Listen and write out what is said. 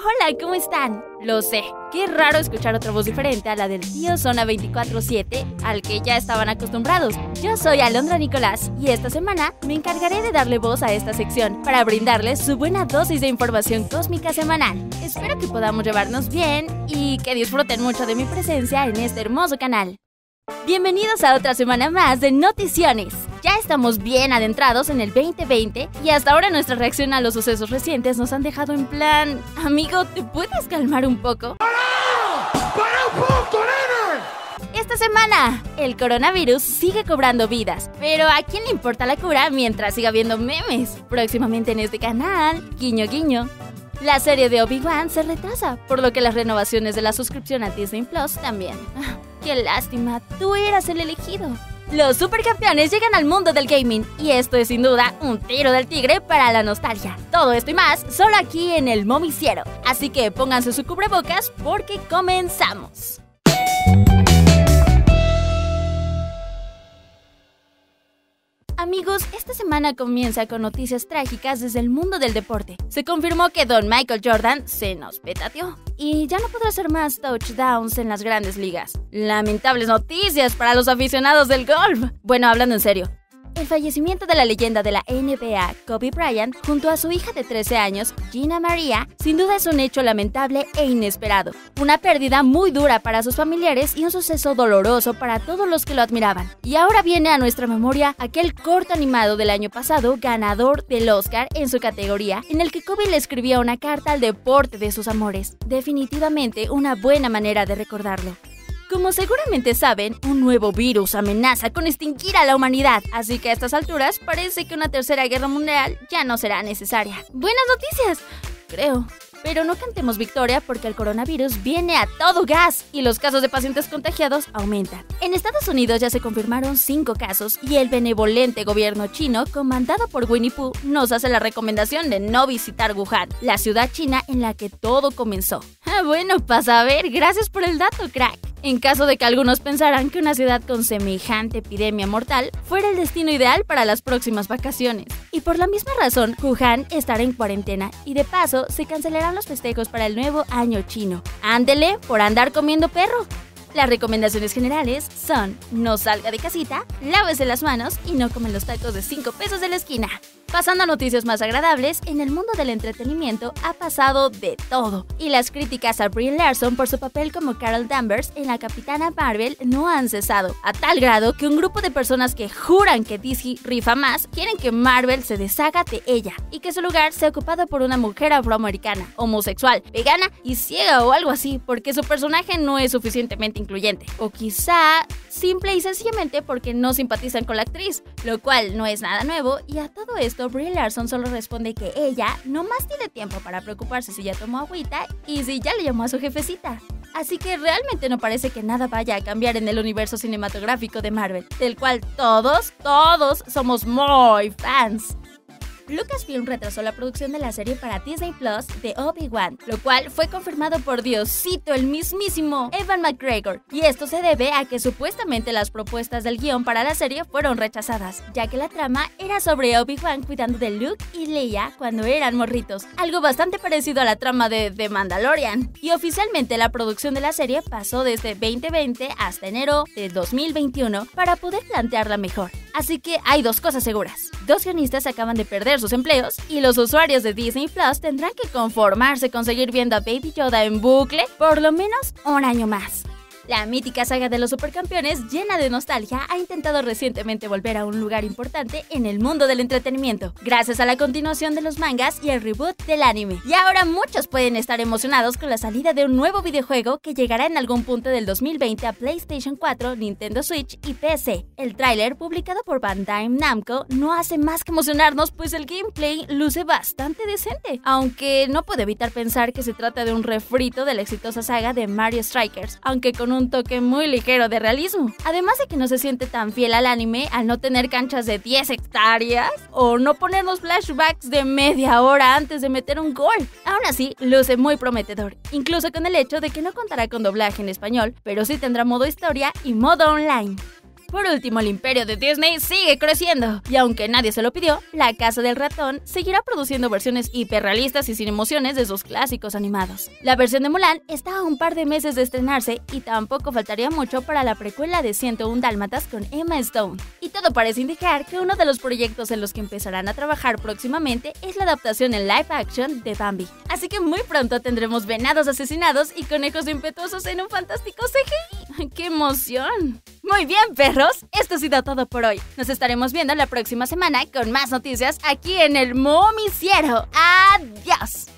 Hola, ¿cómo están? Lo sé, qué raro escuchar otra voz diferente a la del tío Zona 24-7 al que ya estaban acostumbrados. Yo soy Alondra Nicolás y esta semana me encargaré de darle voz a esta sección para brindarles su buena dosis de información cósmica semanal. Espero que podamos llevarnos bien y que disfruten mucho de mi presencia en este hermoso canal. Bienvenidos a otra semana más de Noticiones. Ya estamos bien adentrados en el 2020 y hasta ahora nuestra reacción a los sucesos recientes nos han dejado en plan, amigo, ¿te puedes calmar un poco? ¡Para! ¡Para un poco! Esta semana, el coronavirus sigue cobrando vidas, pero ¿a quién le importa la cura mientras siga viendo memes? Próximamente en este canal, guiño guiño. La serie de Obi-Wan se retrasa, por lo que las renovaciones de la suscripción a Disney Plus también. ¡Qué lástima! Tú eras el elegido. Los supercampeones llegan al mundo del gaming y esto es sin duda un tiro del tigre para la nostalgia. Todo esto y más solo aquí en el Momiciero. Así que pónganse su cubrebocas porque comenzamos. Amigos, esta semana comienza con noticias trágicas desde el mundo del deporte. Se confirmó que Don Michael Jordan se nos petateó y ya no podrá hacer más touchdowns en las grandes ligas. Lamentables noticias para los aficionados del golf. Bueno, hablando en serio, el fallecimiento de la leyenda de la NBA, Kobe Bryant, junto a su hija de 13 años, Gina Maria, sin duda es un hecho lamentable e inesperado. Una pérdida muy dura para sus familiares y un suceso doloroso para todos los que lo admiraban. Y ahora viene a nuestra memoria aquel corto animado del año pasado, ganador del Oscar en su categoría, en el que Kobe le escribía una carta al deporte de sus amores. Definitivamente una buena manera de recordarlo. Como seguramente saben, un nuevo virus amenaza con extinguir a la humanidad, así que a estas alturas parece que una tercera guerra mundial ya no será necesaria. Buenas noticias, creo. Pero no cantemos victoria porque el coronavirus viene a todo gas y los casos de pacientes contagiados aumentan. En Estados Unidos ya se confirmaron cinco casos y el benevolente gobierno chino, comandado por Winnie Pooh, nos hace la recomendación de no visitar Wuhan, la ciudad china en la que todo comenzó. Ah, bueno, pasa a ver, gracias por el dato, crack. En caso de que algunos pensaran que una ciudad con semejante epidemia mortal fuera el destino ideal para las próximas vacaciones. Y por la misma razón, Wuhan estará en cuarentena y de paso se cancelarán los festejos para el nuevo año chino. Ándele por andar comiendo perro. Las recomendaciones generales son no salga de casita, lávese las manos y no come los tacos de 5 pesos de la esquina. Pasando a noticias más agradables, en el mundo del entretenimiento ha pasado de todo. Y las críticas a Brie Larson por su papel como Carol Danvers en la Capitana Marvel no han cesado, a tal grado que un grupo de personas que juran que DC rifa más quieren que Marvel se deshaga de ella y que su lugar sea ocupado por una mujer afroamericana, homosexual, vegana y ciega o algo así, porque su personaje no es suficientemente incluyente. O quizá simple y sencillamente porque no simpatizan con la actriz, lo cual no es nada nuevo y a todo esto Brie Larson solo responde que ella no más tiene tiempo para preocuparse si ya tomó agüita y si ya le llamó a su jefecita. Así que realmente no parece que nada vaya a cambiar en el universo cinematográfico de Marvel, del cual todos, todos somos muy fans. Lucasfilm retrasó la producción de la serie para Disney Plus de Obi-Wan, lo cual fue confirmado por Diosito, el mismísimo Evan McGregor. Y esto se debe a que supuestamente las propuestas del guion para la serie fueron rechazadas, ya que la trama era sobre Obi-Wan cuidando de Luke y Leia cuando eran morritos, algo bastante parecido a la trama de The Mandalorian. Y oficialmente la producción de la serie pasó desde 2020 hasta enero de 2021 para poder plantearla mejor. Así que hay dos cosas seguras. Dos guionistas acaban de perder sus empleos y los usuarios de Disney Plus tendrán que conformarse con seguir viendo a Baby Yoda en bucle por lo menos un año más. La mítica saga de los supercampeones, llena de nostalgia, ha intentado recientemente volver a un lugar importante en el mundo del entretenimiento, gracias a la continuación de los mangas y el reboot del anime. Y ahora muchos pueden estar emocionados con la salida de un nuevo videojuego que llegará en algún punto del 2020 a PlayStation 4, Nintendo Switch y PC. El tráiler, publicado por Bandai Namco, no hace más que emocionarnos, pues el gameplay luce bastante decente, aunque no puedo evitar pensar que se trata de un refrito de la exitosa saga de Mario Strikers, aunque con un un toque muy ligero de realismo. Además de que no se siente tan fiel al anime al no tener canchas de 10 hectáreas o no ponernos flashbacks de media hora antes de meter un gol. Aún así, luce muy prometedor, incluso con el hecho de que no contará con doblaje en español, pero sí tendrá modo historia y modo online. Por último, el imperio de Disney sigue creciendo, y aunque nadie se lo pidió, la Casa del Ratón seguirá produciendo versiones hiperrealistas y sin emociones de sus clásicos animados. La versión de Mulan está a un par de meses de estrenarse y tampoco faltaría mucho para la precuela de 101 Dálmatas con Emma Stone. Y todo parece indicar que uno de los proyectos en los que empezarán a trabajar próximamente es la adaptación en live action de Bambi. Así que muy pronto tendremos venados asesinados y conejos impetuosos en un fantástico CGI. ¡Qué emoción! Muy bien, perros. Esto ha sido todo por hoy. Nos estaremos viendo la próxima semana con más noticias aquí en el Momiciero. ¡Adiós!